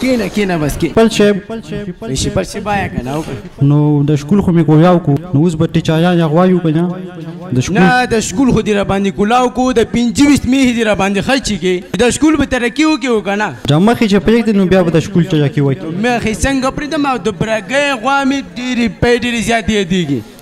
کینه کینه بس کې خپل شی شي پر شي بایا کنه او نو د شکول خو می ګویاو کو نو اوس به ټچا یا یا غوایو کنه د شکول نه د شکول خو دی را باندې ګلاو کو د 25 می دی را باندې خچی کې د شکول به ترقی وکي وکنه جمع خې چې پرېږد نو بیا به د شکول چا کی وکي مې خې څنګه پرې د ما د برګې غوا می ډېری پیډری زیاتې دیږي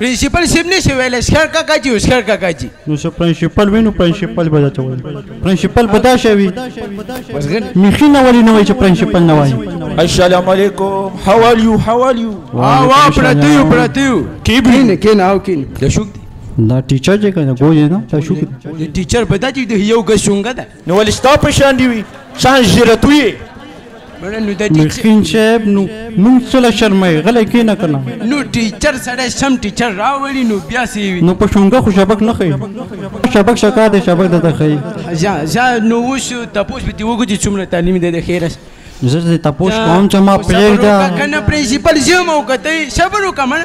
پرنسپل صاحب نشي ویلی سکر کاکا جي او سکر کاکا جي نو څه پرنسپل وي نو پرنسپل به درته وایي پرنسپل به دا شی وي میخي نه ولې نه وایي چې پرنسپل نه وایي السلام علیکم how are you how are you هوا پرته یو پرته یو کینه کینه او کینه د شوک دا ټیچر چې کنه ګوځي نه دا شوک ټیچر به دا چې یو ګسونګه ده نو ولې ستا په شان دي وي شان ژیرتو یې مسکین صاحب نو مونږ څه له شرمه غلی کېنه که نه نو ټیچر سړی سم ټیچر راولي نو بیا څه وي نو په شونګه خو شبک نه ښیي شبک شکا دی شبک درته ښیي نو اوس تپوس به دې وکړو چې څومره تعلیم دی د خیره زه دې تپوس کوم چې ما پرېږده که نه پرنسپل زه یم او که ته صبر وکړه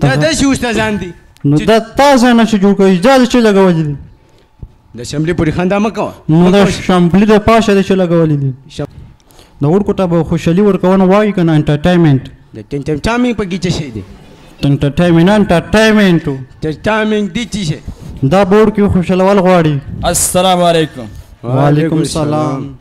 دا داسې استادان دي نو دا تاسو نه چې جوړ کوي دا چې لګولې دي د شملې پورې خندا مه کوه نو دا شملې د پاشه دي چې لګولې دي د ورکو ته به خوشحالي ورکونه وایي کنه انټرټینمنټ د انټرټینمنټ په کې څه شي دي انټرټینمنټ انټرټینمنټ انټرټینمنټ دي څه شي دا بور کې خوشحالول غواړي السلام علیکم وعلیکم السلام